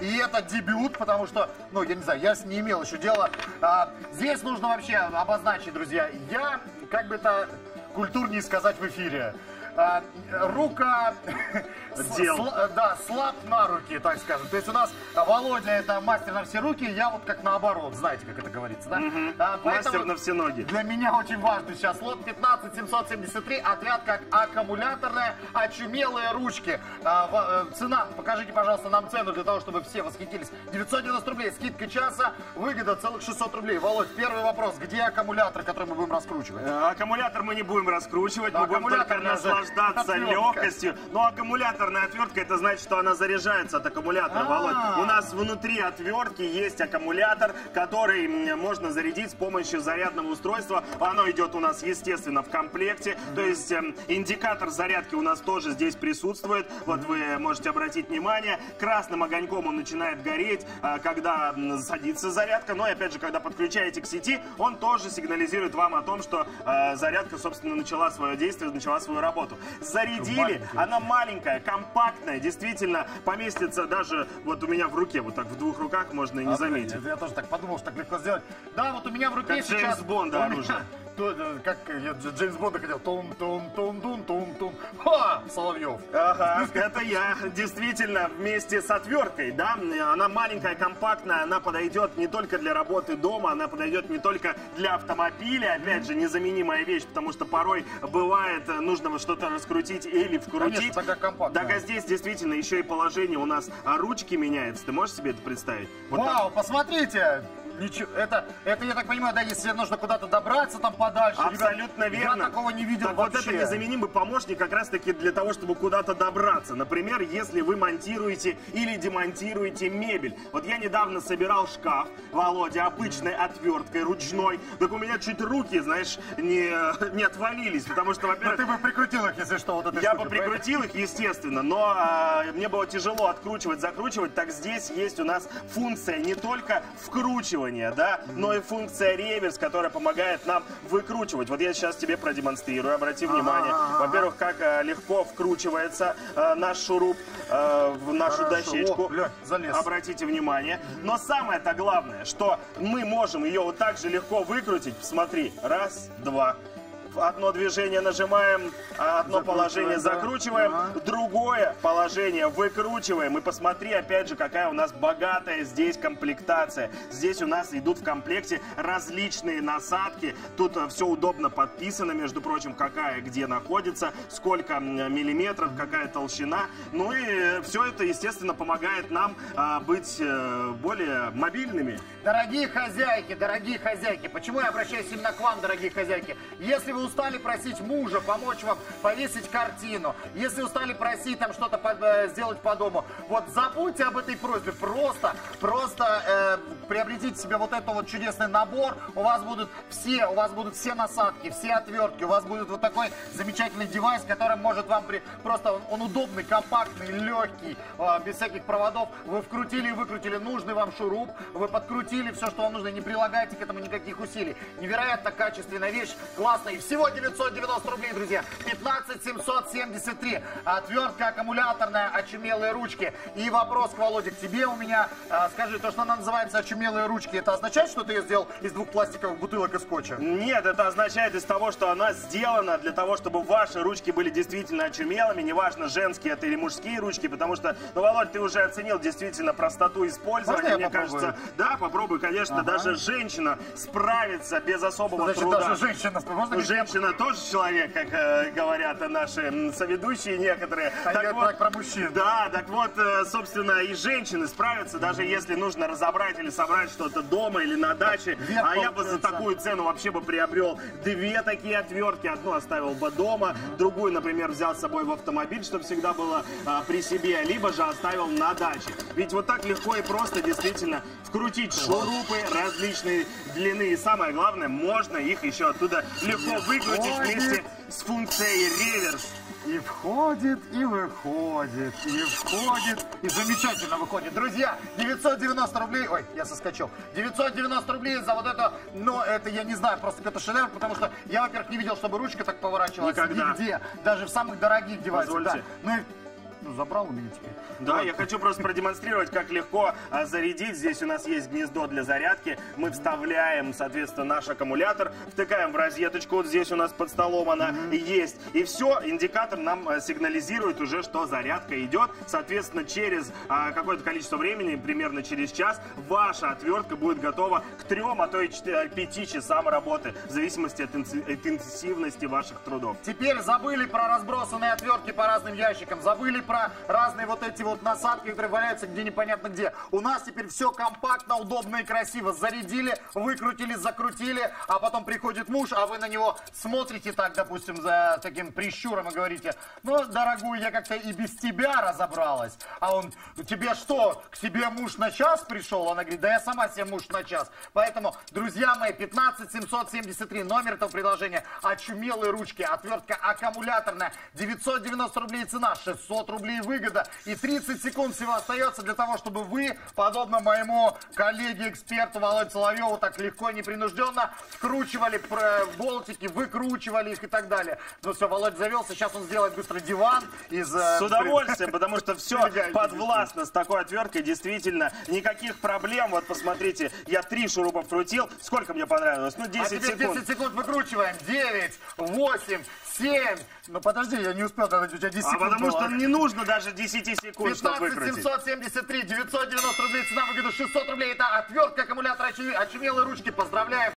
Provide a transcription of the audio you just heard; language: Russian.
И это дебют, потому что, ну, я не знаю, я с не имел еще дела. А, здесь нужно вообще обозначить, друзья, я, как бы это культурнее сказать в эфире, а, рука Дел. да, слаб на руки, так скажем. То есть у нас а, Володя это мастер на все руки, я вот как наоборот, знаете, как это говорится, да? А, поэтому Мастер на все ноги. Для меня очень важный сейчас лот 15773, отряд как аккумуляторная, очумелые ручки. А, в- э, цена, покажите, пожалуйста, нам цену для того, чтобы все восхитились. 990 рублей, скидка часа, выгода целых 600 рублей. Володь, первый вопрос, где аккумулятор, который мы будем раскручивать? Э, Аккумулятор мы не будем раскручивать, Да, мы будем только наслаждаться отвертка. легкостью. Но аккумуляторная отвертка, это значит, что она заряжается от аккумулятора, А. Володь. У нас внутри отвертки есть аккумулятор, который можно зарядить с помощью зарядного устройства. Оно идет у нас, естественно, в комплекте. То есть эм, индикатор зарядки у нас тоже здесь присутствует. Вот вы можете обратить внимание. Красным огоньком он начинает гореть, а, когда садится зарядка. Но и опять же, когда подключаете к сети, он тоже сигнализирует вам о том, что э, зарядка, собственно, начала свое действие, начала свою работу. Зарядили, Маленький. она маленькая, компактная, действительно поместится даже вот у меня в руке, вот так в двух руках можно и не заметить. Я, я тоже так подумал, что так легко сделать. Да, вот у меня в руке Как сейчас... Джеймс Бонда оружие. То, э, как я Дж- Джеймс Бонда хотел. Тум тум тум тум тум тум. Ха! Соловьев. Ага, это я. Действительно, вместе с отверткой, да, она маленькая, компактная, она подойдет не только для работы дома, она подойдет не только для автомобиля, опять же, незаменимая вещь, потому что порой бывает, э, нужно что-то раскрутить или вкрутить. Конечно, компактная. Так, а здесь действительно еще и положение у нас а, ручки меняется. Ты можешь себе это представить? Вот так. Вау, посмотрите! Ничего, это, это, я так понимаю, да, если нужно куда-то добраться там подальше. Ребят, Абсолютно верно. Я такого не видел Так вообще. вот это незаменимый помощник как раз таки для того, чтобы куда-то добраться. Например, если вы монтируете или демонтируете мебель. Вот я недавно собирал шкаф, Володя, обычной отверткой, ручной. Так у меня чуть руки, знаешь, не, не отвалились, потому что, во-первых, ты бы прикрутил их, если что, вот этой я штукой, бы прикрутил их, естественно, но а, мне было тяжело откручивать, закручивать. Так здесь есть у нас функция не только вкручивания, да, но и функция реверс, которая помогает нам выкручивать. Вот я сейчас тебе продемонстрирую, обрати внимание. Во-первых, как а, легко вкручивается а, наш шуруп а, в нашу дощечку. Обратите внимание. Но самое-то главное, что мы можем ее вот так же легко выкрутить. Смотри, раз, два. Одно движение нажимаем, а одно положение закручиваем, Ага. другое положение выкручиваем. И посмотри, опять же, какая у нас богатая здесь комплектация. Здесь у нас идут в комплекте различные насадки. Тут все удобно подписано, между прочим, какая где находится, сколько миллиметров, какая толщина. Ну и все это, естественно, помогает нам а, быть э, более мобильными. Дорогие хозяйки, дорогие хозяйки, почему я обращаюсь именно к вам, дорогие хозяйки? Если вы устали просить мужа помочь вам повесить картину, если устали просить там что-то по- э, сделать по дому, вот забудьте об этой просьбе, просто, просто э, приобретите себе вот этот вот чудесный набор, у вас будут все, у вас будут все насадки, все отвертки, у вас будет вот такой замечательный девайс, который может вам при... просто он, он удобный, компактный, легкий, э, без всяких проводов. Вы вкрутили и выкрутили нужный вам шуруп, вы подкрутили все, что вам нужно, не прилагайте к этому никаких усилий. Невероятно качественная вещь, классная. И всего 990 рублей, друзья. 15 773. Отвертка аккумуляторная, очумелые ручки. И вопрос к Володе, к тебе у меня. А, скажи, то, что она называется очумелые ручки, это означает, что ты ее сделал из двух пластиковых бутылок и скотча? Нет, это означает из того, что она сделана для того, чтобы ваши ручки были действительно очумелыми, неважно, женские это или мужские ручки, потому что, ну, Володь, ты уже оценил действительно простоту использования, Можно мне попробую? кажется. Да, попробуй, конечно, даже женщина справится без особого Значит, труда. даже женщина, можно Женщина тоже человек, как э, говорят наши соведущие некоторые. А я так про мужчин. Да, так вот, э, собственно, и женщины справятся, даже если нужно разобрать или собрать что-то дома или на даче. Вверх а я бы за такую цену вообще бы приобрел две такие отвертки. Одну оставил бы дома, другую, например, взял с собой в автомобиль, чтобы всегда было а, при себе, либо же оставил на даче. Ведь вот так легко и просто действительно вкрутить шурупы различной длины. И самое главное, можно их еще оттуда легко Ой, вместе с функцией реверс. И входит, и выходит, и входит, и замечательно выходит. Друзья, 990 рублей, ой, я соскочил, 990 рублей за вот это, но это я не знаю, просто это шедевр, потому что я, во-первых, не видел, чтобы ручка так поворачивалась Никогда. нигде, даже в самых дорогих девайсах. Позвольте. Да. Ну и Ну, забрал у меня теперь. Да, я хочу просто продемонстрировать, как легко а, зарядить. Здесь у нас есть гнездо для зарядки. Мы вставляем, соответственно, наш аккумулятор, втыкаем в розеточку. Вот здесь у нас под столом она есть. И все, индикатор нам а, сигнализирует уже, что зарядка идет. Соответственно, через а, какое-то количество времени, примерно через час, ваша отвертка будет готова к трем, а то и четы- пяти часам работы, в зависимости от от интенсивности ваших трудов. Теперь забыли про разбросанные отвертки по разным ящикам, забыли про разные вот эти вот насадки, которые валяются где непонятно где. У нас теперь все компактно, удобно и красиво. Зарядили, выкрутили, закрутили, а потом приходит муж, а вы на него смотрите так, допустим, за таким прищуром и говорите, ну, дорогую, я как-то и без тебя разобралась. А он, тебе что, к тебе муж на час пришел? Она говорит, да я сама себе муж на час. Поэтому, друзья мои, 15 773, номер этого приложения, очумелые ручки, отвертка аккумуляторная, 990 рублей цена, 600 рублей выгода и 30 секунд всего остается для того, чтобы вы, подобно моему коллеге-эксперту Володе Соловьеву, так легко и непринужденно вкручивали болтики, выкручивали их и так далее. Ну все, Володя завелся, сейчас он сделает быстро диван из... э, С удовольствием, потому что все подвластно с такой отверткой, действительно, никаких проблем. Вот посмотрите, я три шурупа вкрутил, сколько мне понравилось? Ну, 10 А секунд. 10 секунд выкручиваем. 9, 8, 7. Ну подожди, я не успел, когда у тебя 10 А секунд потому было. что не нужно даже 10 секунд, чтобы 15 выкрутить. 773, 990 рублей, цена выгода 600 рублей. Это отвертка аккумулятора очумелой ручки. Поздравляем!